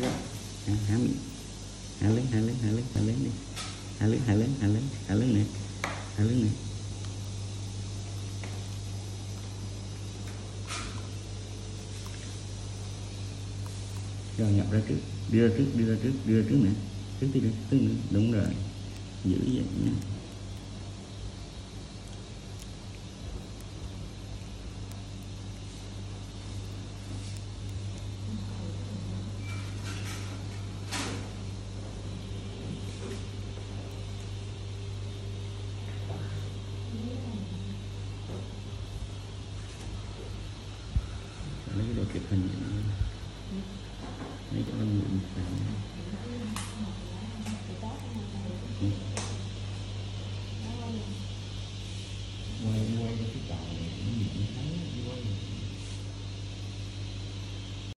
rớt hả hả hạ lớn hạ lớn hạ lớn hạ lớn đi hạ lớn hạ lớn hạ lớn hạ lớn nè hạ lớn nè rồi nhập ra trước đưa ra trước đưa ra trước đưa ra trước nè trước đi trước trước nữa đúng rồi giữ vậy nha lấy cái đồ chụp hình vậy nè. lấy cho nó nguyện